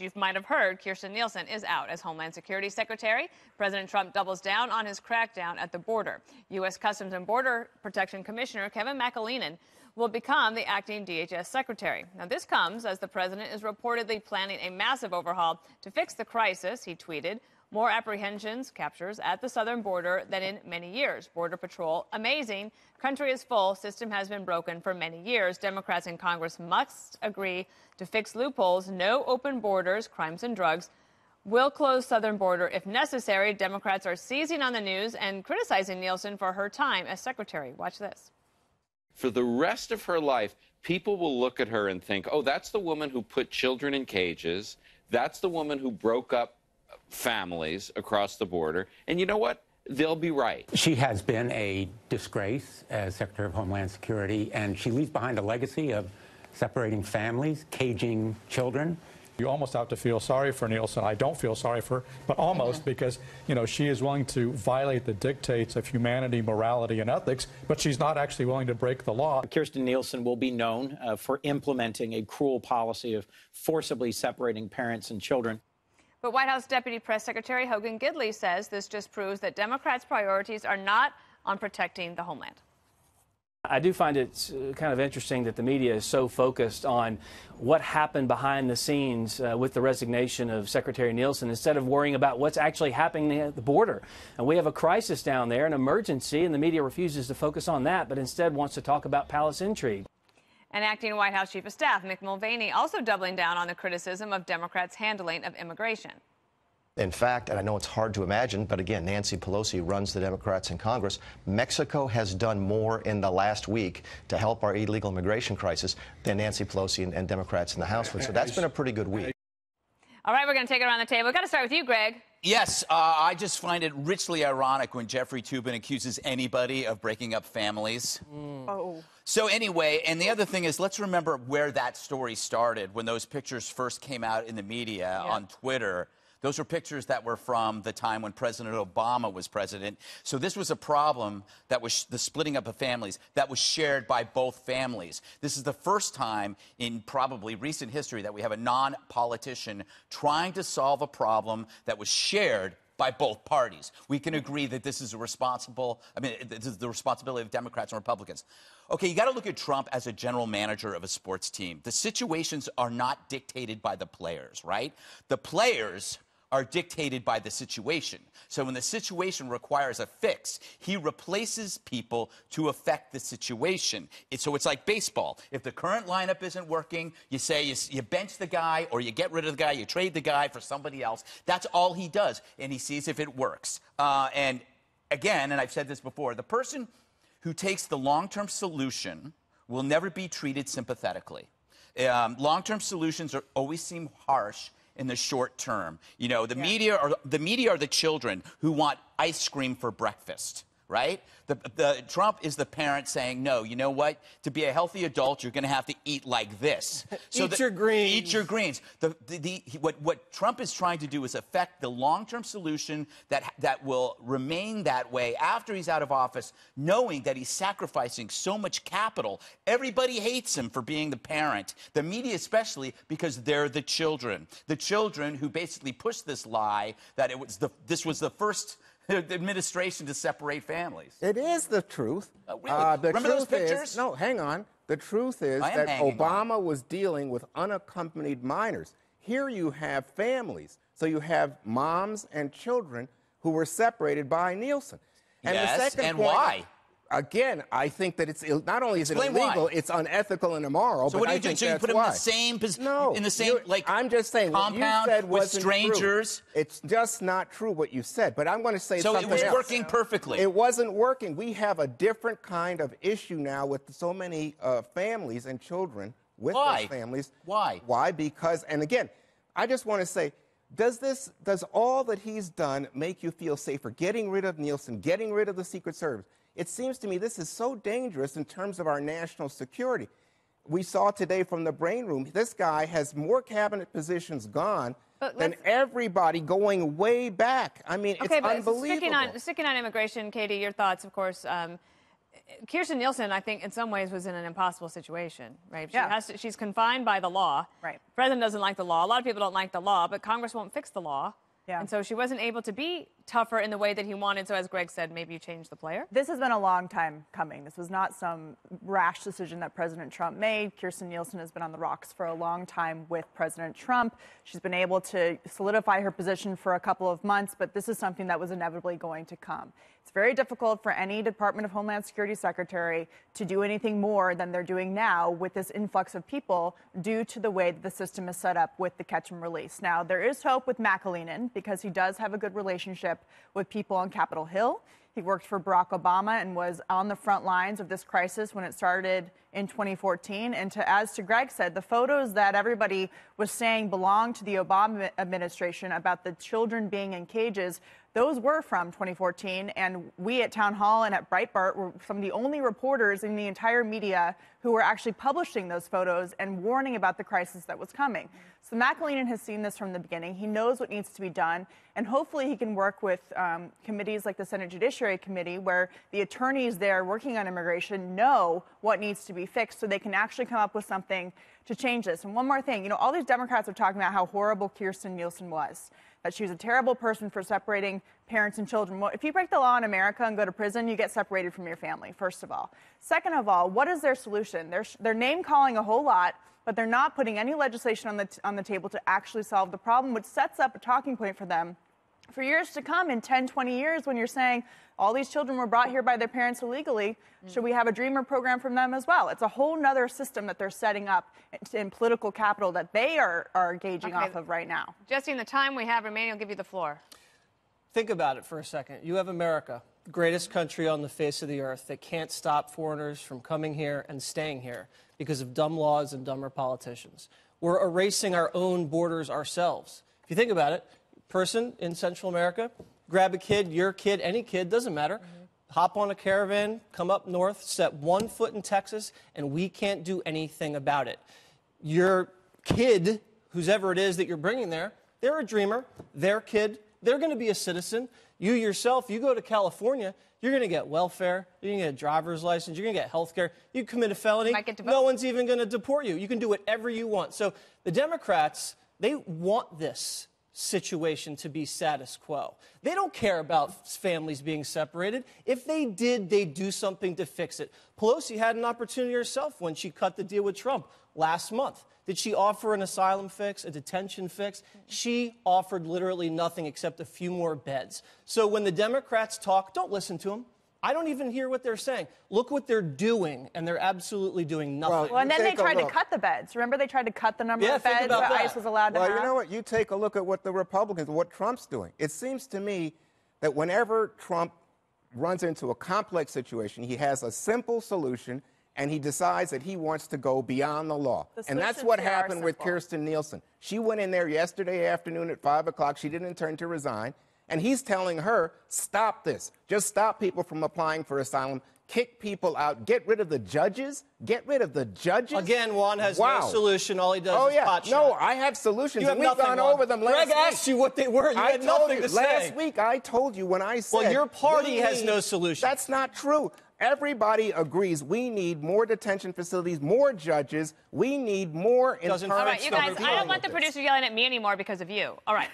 you might have heard, Kirstjen Nielsen is out as Homeland Security Secretary. President Trump doubles down on his crackdown at the border. U.S. Customs and Border Protection Commissioner Kevin McAleenan will become the acting DHS secretary. Now, this comes as the president is reportedly planning a massive overhaul to fix the crisis, he tweeted. More apprehensions, captures at the southern border than in many years. Border Patrol, amazing. Country is full. System has been broken for many years. Democrats in Congress must agree to fix loopholes, no open borders, crimes and drugs. Will close southern border if necessary. Democrats are seizing on the news and criticizing Nielsen for her time as secretary. Watch this. For the rest of her life, people will look at her and think, oh, that's the woman who put children in cages. That's the woman who broke up families across the border. And you know what? They'll be right. She has been a disgrace as Secretary of Homeland Security, and she leaves behind a legacy of separating families, caging children. You almost have to feel sorry for Nielsen. I don't feel sorry for her, but almost because, you know, she is willing to violate the dictates of humanity, morality, and ethics, but she's not actually willing to break the law. Kirstjen Nielsen will be known uh, for implementing a cruel policy of forcibly separating parents and children. But White House Deputy Press Secretary Hogan Gidley says this just proves that Democrats' priorities are not on protecting the homeland. I do find it uh, kind of interesting that the media is so focused on what happened behind the scenes uh, with the resignation of Secretary Nielsen instead of worrying about what's actually happening at the border. And we have a crisis down there, an emergency, and the media refuses to focus on that, but instead wants to talk about palace intrigue. And acting White House Chief of Staff Mick Mulvaney also doubling down on the criticism of Democrats' handling of immigration. In fact, and I know it's hard to imagine, but again, Nancy Pelosi runs the Democrats in Congress. Mexico has done more in the last week to help our illegal immigration crisis than Nancy Pelosi and, and Democrats in the House would. So that's been a pretty good week. All right, we're going to take it around the table. We've got to start with you, Greg. Yes, uh, I just find it richly ironic when Jeffrey Toobin accuses anybody of breaking up families. Mm. Oh. So, anyway, and the other thing is, let's remember where that story started when those pictures first came out in the media yeah. on Twitter. Those were pictures that were from the time when President Obama was president. So this was a problem that was the splitting up of families that was shared by both families. This is the first time in probably recent history that we have a non politician trying to solve a problem that was shared by both parties. We can agree that this is a responsible, I mean, this is the responsibility of Democrats and Republicans. Okay, you got to look at Trump as a general manager of a sports team. The situations are not dictated by the players, right? The players are dictated by the situation. So when the situation requires a fix, he replaces people to affect the situation. It, so it's like baseball. If the current lineup isn't working, you say you, you bench the guy or you get rid of the guy, you trade the guy for somebody else. That's all he does, and he sees if it works. Uh, and again, and I've said this before, the person who takes the long-term solution will never be treated sympathetically. Um, long-term solutions are, always seem harsh in the short term. You know, the yeah. media are the media are the children who want ice cream for breakfast right? The, the, Trump is the parent saying, no, you know what? To be a healthy adult, you're going to have to eat like this. So eat the, your greens. Eat your greens. The, the, the, what, what Trump is trying to do is affect the long-term solution that, that will remain that way after he's out of office, knowing that he's sacrificing so much capital. Everybody hates him for being the parent, the media especially, because they're the children. The children who basically pushed this lie that it was the, this was the first the administration to separate families. It is the truth. Uh, really? uh, the Remember truth those pictures? Is, no, hang on. The truth is that Obama on. was dealing with unaccompanied minors. Here you have families. So you have moms and children who were separated by Nielsen. And yes, the second and point, why? Again, I think that it's not only is Explain it illegal, why. it's unethical and immoral. So what do you do? So you put them why. in the same position? No, in the same like I'm just saying compound with strangers. True. It's just not true what you said. But I'm going to say so something it was else. working perfectly. It wasn't working. We have a different kind of issue now with so many uh, families and children with why? those families. Why? Why? Because and again, I just want to say does this does all that he's done make you feel safer getting rid of nielsen getting rid of the secret service it seems to me this is so dangerous in terms of our national security. We saw today from the brain room, this guy has more cabinet positions gone than everybody going way back. I mean, okay, it's but unbelievable. Sticking on, sticking on immigration, Katie, your thoughts, of course. Um, Kirstjen Nielsen, I think, in some ways, was in an impossible situation, right? She Yeah. has to, she's confined by the law. Right. President doesn't like the law. A lot of people don't like the law, but Congress won't fix the law. Yeah. And so she wasn't able to be tougher in the way that he wanted. So, as Greg said, maybe you change the player. This has been a long time coming. This was not some rash decision that President Trump made. Kirstjen Nielsen has been on the rocks for a long time with President Trump. She's been able to solidify her position for a couple of months, but this is something that was inevitably going to come. It's very difficult for any Department of Homeland Security secretary to do anything more than they're doing now with this influx of people due to the way that the system is set up with the catch and release. Now, there is hope with McAleenan because he does have a good relationship with people on Capitol Hill. He worked for Barack Obama and was on the front lines of this crisis when it started in 2014. And to, as to Greg said, the photos that everybody was saying belonged to the Obama administration about the children being in cages, those were from 2014. And we at Town Hall and at Breitbart were some of the only reporters in the entire media who were actually publishing those photos and warning about the crisis that was coming. So McAleenan has seen this from the beginning. He knows what needs to be done, and hopefully he can work with um, committees like the Senate Judiciary Committee, where the attorneys there working on immigration know what needs to be fixed, so they can actually come up with something to change this. And one more thing, you know, all these Democrats are talking about how horrible Kirstjen Nielsen was, that she was a terrible person for separating parents and children. Well, if you break the law in America and go to prison, you get separated from your family, first of all. Second of all, what is their solution? They're, they're name calling a whole lot, but they're not putting any legislation on the, on the table to actually solve the problem, which sets up a talking point for them for years to come in 10, 20 years when you're saying all these children were brought here by their parents illegally, mm. should we have a dreamer program from them as well? It's a whole nother system that they're setting up in, in political capital that they are, are gauging Okay. off of right now. Jesse, in the time we have remaining, I'll give you the floor. Think about it for a second. You have America, the greatest country on the face of the earth that can't stop foreigners from coming here and staying here because of dumb laws and dumber politicians. We're erasing our own borders ourselves. If you think about it, person in Central America, grab a kid, your kid, any kid, doesn't matter. Mm-hmm. Hop on a caravan, come up north, set one foot in Texas, and we can't do anything about it. Your kid, who's ever it is that you're bringing there, they're a dreamer, their kid, they're going to be a citizen. You yourself, you go to California, you're going to get welfare, you're going to get a driver's license, you're going to get health care. You commit a felony, Might get to no one's even going to deport you. You can do whatever you want. So the Democrats, they want this situation to be status quo. They don't care about families being separated. If they did, they'd do something to fix it. Pelosi had an opportunity herself when she cut the deal with Trump last month. Did she offer an asylum fix, a detention fix? She offered literally nothing except a few more beds. So when the Democrats talk, don't listen to them. I don't even hear what they're saying. Look what they're doing, and they're absolutely doing nothing. Well, and then they take a tried to cut the beds. Remember, they tried to cut the number Yeah, of beds that, that. ICE was allowed to Well, have. you know what? You take a look at what the Republicans, what Trump's doing. It seems to me that whenever Trump runs into a complex situation, he has a simple solution and he decides that he wants to go beyond the law. The and that's what happened with simple. Kirstjen Nielsen. She went in there yesterday afternoon at 5 o'clock. She didn't intend to resign. And he's telling her, stop this. Just stop people from applying for asylum. Kick people out. Get rid of the judges. Get rid of the judges. Again, Juan has wow. no solution. All he does Oh is yeah, pot no, shot. I have solutions. You have and we've nothing, gone Juan. over them last Greg week. asked you what they were. You I had told nothing you to last say. week. I told you when I said Well, your party has no solution. That's not true. Everybody agrees we need more detention facilities, more judges. We need more Doesn't All internal right, you guys, I don't want the this. producer yelling at me anymore because of you. All right.